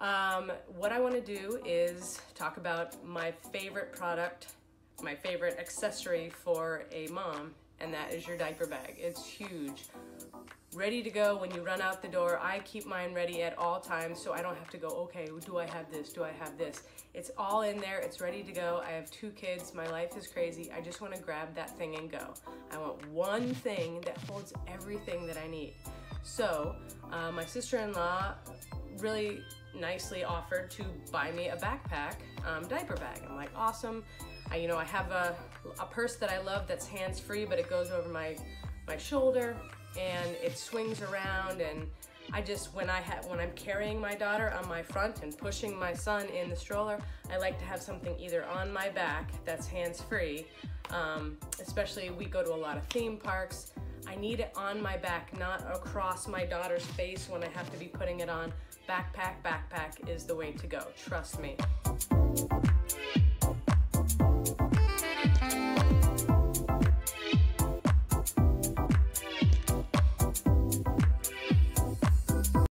Um, what I want to do is talk about my favorite product, my favorite accessory for a mom, and that is your diaper bag. It's huge. Ready to go when you run out the door. I keep mine ready at all times so I don't have to go, okay, do I have this? Do I have this? It's all in there. It's ready to go. I have two kids. My life is crazy. I just want to grab that thing and go. I want one thing that holds everything that I need. So, uh, my sister in law really nicely offered to buy me a backpack um, diaper bag. I'm like, awesome. I, you know, I have a, a purse that I love that's hands free, but it goes over my, my shoulder and it swings around and I just when I have when I'm carrying my daughter on my front and pushing my son in the stroller, I like to have something either on my back that's hands free. Um, especially we go to a lot of theme parks. I need it on my back, not across my daughter's face when I have to be putting it on. Backpack, backpack is the way to go. Trust me.